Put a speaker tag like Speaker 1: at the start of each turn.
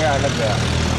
Speaker 1: 呀，那个。